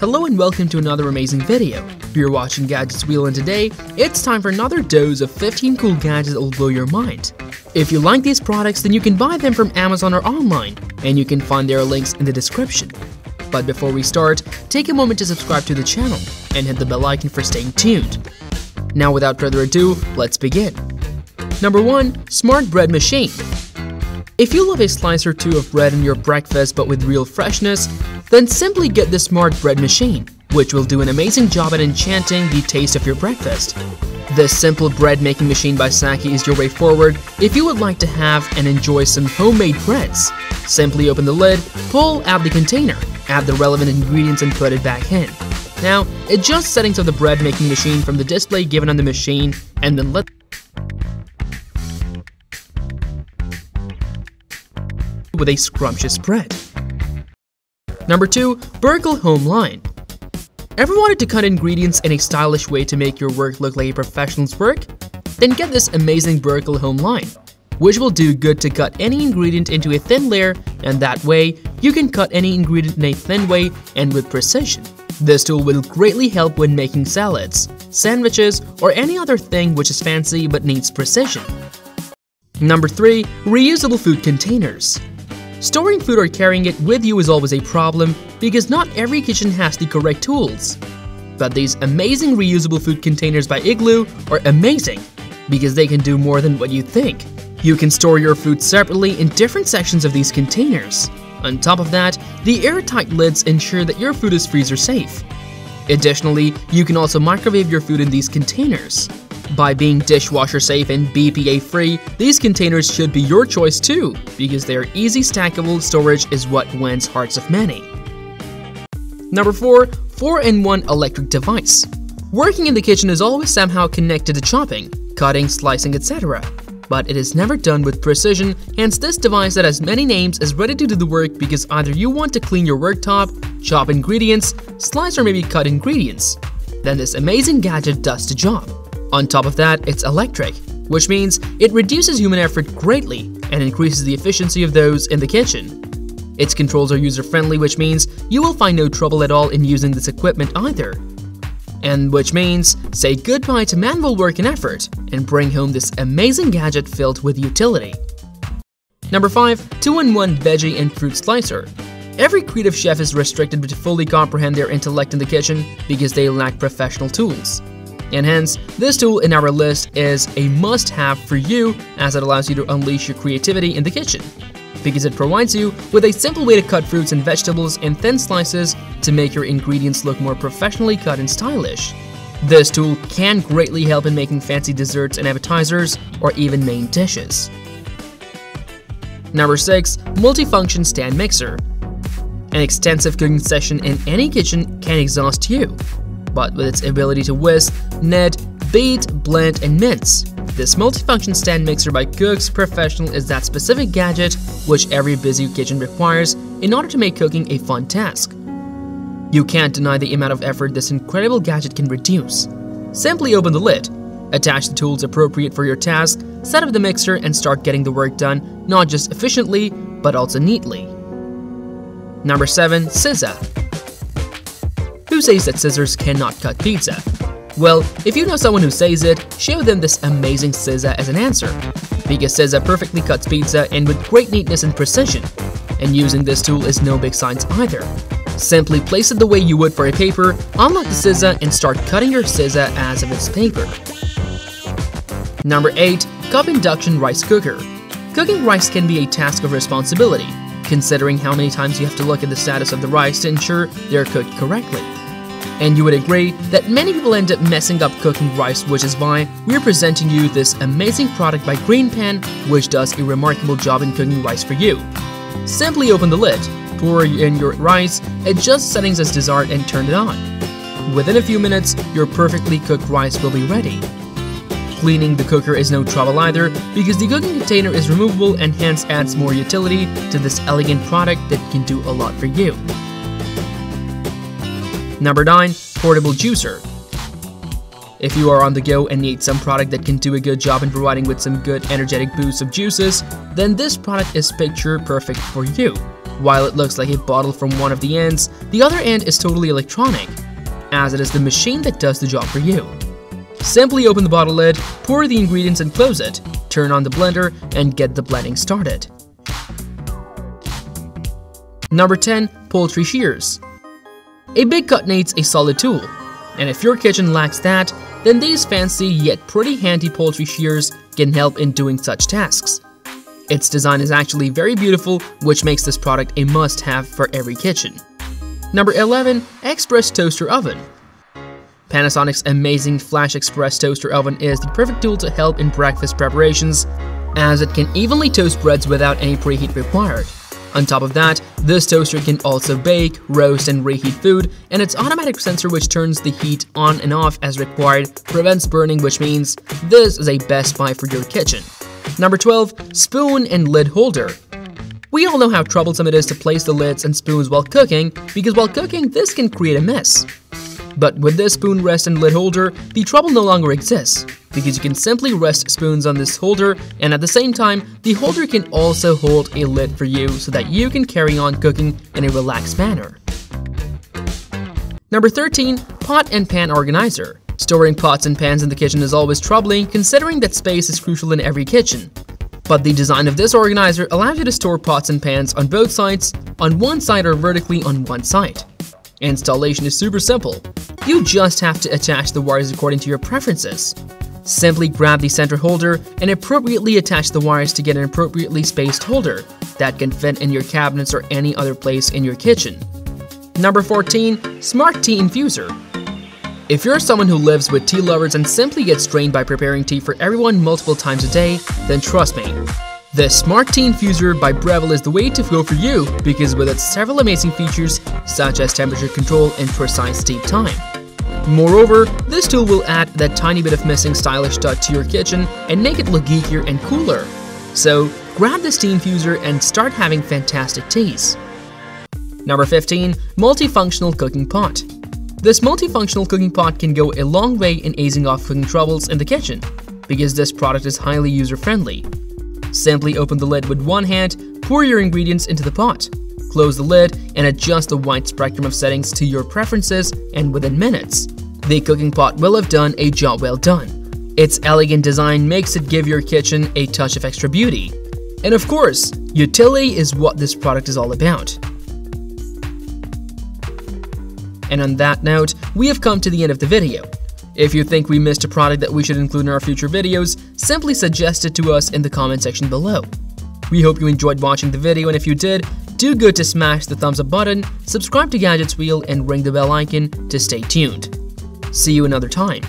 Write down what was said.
Hello and welcome to another amazing video. If You're watching Gadgets Wheel and today, it's time for another dose of 15 cool gadgets that will blow your mind. If you like these products, then you can buy them from Amazon or online, and you can find their links in the description. But before we start, take a moment to subscribe to the channel and hit the bell icon for staying tuned. Now without further ado, let's begin. Number 1. Smart Bread Machine If you love a slice or two of bread in your breakfast but with real freshness, then simply get the Smart Bread Machine, which will do an amazing job at enchanting the taste of your breakfast. This simple bread making machine by Saki is your way forward if you would like to have and enjoy some homemade breads. Simply open the lid, pull out the container, add the relevant ingredients and put it back in. Now, adjust settings of the bread making machine from the display given on the machine and then let with a scrumptious bread. Number 2. Berkel Home Line Ever wanted to cut ingredients in a stylish way to make your work look like a professional's work? Then get this amazing Berkel Home Line, which will do good to cut any ingredient into a thin layer and that way, you can cut any ingredient in a thin way and with precision. This tool will greatly help when making salads, sandwiches, or any other thing which is fancy but needs precision. Number 3. Reusable Food Containers Storing food or carrying it with you is always a problem because not every kitchen has the correct tools. But these amazing reusable food containers by Igloo are amazing because they can do more than what you think. You can store your food separately in different sections of these containers. On top of that, the airtight lids ensure that your food is freezer safe. Additionally, you can also microwave your food in these containers. By being dishwasher safe and BPA free, these containers should be your choice too, because their easy stackable storage is what wins hearts of many. Number 4. 4-in-1 electric device. Working in the kitchen is always somehow connected to chopping, cutting, slicing, etc. But it is never done with precision, hence this device that has many names is ready to do the work because either you want to clean your worktop, chop ingredients, slice or maybe cut ingredients. Then this amazing gadget does the job. On top of that, it's electric, which means it reduces human effort greatly and increases the efficiency of those in the kitchen. Its controls are user-friendly, which means you will find no trouble at all in using this equipment either. And which means say goodbye to manual work and effort and bring home this amazing gadget filled with utility. Number 5. 2-in-1 Veggie and Fruit Slicer Every creative chef is restricted to fully comprehend their intellect in the kitchen because they lack professional tools. And hence, this tool in our list is a must-have for you as it allows you to unleash your creativity in the kitchen. Because it provides you with a simple way to cut fruits and vegetables in thin slices to make your ingredients look more professionally cut and stylish. This tool can greatly help in making fancy desserts and appetizers or even main dishes. Number 6. Multifunction Stand Mixer An extensive cooking session in any kitchen can exhaust you but with its ability to whisk, knead, beat, blend, and mince. This multifunction stand mixer by Cook's Professional is that specific gadget which every busy kitchen requires in order to make cooking a fun task. You can't deny the amount of effort this incredible gadget can reduce. Simply open the lid, attach the tools appropriate for your task, set up the mixer, and start getting the work done not just efficiently, but also neatly. Number 7. Scizza who says that scissors cannot cut pizza? Well, if you know someone who says it, show them this amazing Scizza as an answer. Because Scizza perfectly cuts pizza and with great neatness and precision. And using this tool is no big science either. Simply place it the way you would for a paper, unlock the Scizza and start cutting your Sizza as if it's paper. Number 8. Cup Induction Rice Cooker Cooking rice can be a task of responsibility, considering how many times you have to look at the status of the rice to ensure they're cooked correctly. And you would agree that many people end up messing up cooking rice, which is why we're presenting you this amazing product by Green Pan, which does a remarkable job in cooking rice for you. Simply open the lid, pour in your rice, adjust settings as desired, and turn it on. Within a few minutes, your perfectly cooked rice will be ready. Cleaning the cooker is no trouble either because the cooking container is removable and hence adds more utility to this elegant product that can do a lot for you. Number 9. Portable Juicer If you are on the go and need some product that can do a good job in providing with some good energetic boosts of juices, then this product is picture perfect for you. While it looks like a bottle from one of the ends, the other end is totally electronic, as it is the machine that does the job for you. Simply open the bottle lid, pour the ingredients and close it, turn on the blender, and get the blending started. Number 10. Poultry Shears A big cut needs a solid tool, and if your kitchen lacks that, then these fancy yet pretty handy poultry shears can help in doing such tasks. Its design is actually very beautiful, which makes this product a must-have for every kitchen. Number 11. Xpress Toaster Oven Panasonic's amazing FlashXpress Toaster Oven is the perfect tool to help in breakfast preparations, as it can evenly toast breads without any preheat required. On top of that, this toaster can also bake, roast, and reheat food, and its automatic sensor which turns the heat on and off as required prevents burning which means this is a best buy for your kitchen. Number 12. Spoon and Lid Holder We all know how troublesome it is to place the lids and spoons while cooking, because while cooking, this can create a mess. But with this spoon rest and lid holder, the trouble no longer exists, because you can simply rest spoons on this holder and at the same time, the holder can also hold a lid for you so that you can carry on cooking in a relaxed manner. Number 13. Pot and Pan Organizer Storing pots and pans in the kitchen is always troubling considering that space is crucial in every kitchen. But the design of this organizer allows you to store pots and pans on both sides, on one side or vertically on one side. Installation is super simple. You just have to attach the wires according to your preferences. Simply grab the center holder and appropriately attach the wires to get an appropriately spaced holder that can fit in your cabinets or any other place in your kitchen. Number 14. Smart Tea Infuser If you're someone who lives with tea lovers and simply gets drained by preparing tea for everyone multiple times a day, then trust me, the Smart Tea Infuser by Breville is the way to go for you because with its several amazing features such as temperature control and precise steep time. Moreover, this tool will add that tiny bit of missing stylish touch to your kitchen and make it look geekier and cooler. So, grab this tea infuser and start having fantastic teas. Number 15. Multifunctional Cooking Pot This multifunctional cooking pot can go a long way in easing off cooking troubles in the kitchen because this product is highly user-friendly. Simply open the lid with one hand, pour your ingredients into the pot, close the lid, and adjust the wide spectrum of settings to your preferences, and within minutes, the cooking pot will have done a job well done. Its elegant design makes it give your kitchen a touch of extra beauty. And of course, utility is what this product is all about. And on that note, we have come to the end of the video. If you think we missed a product that we should include in our future videos, simply suggest it to us in the comment section below. We hope you enjoyed watching the video and if you did, do good to smash the thumbs up button, subscribe to Gadgets Wheel and ring the bell icon to stay tuned. See you another time.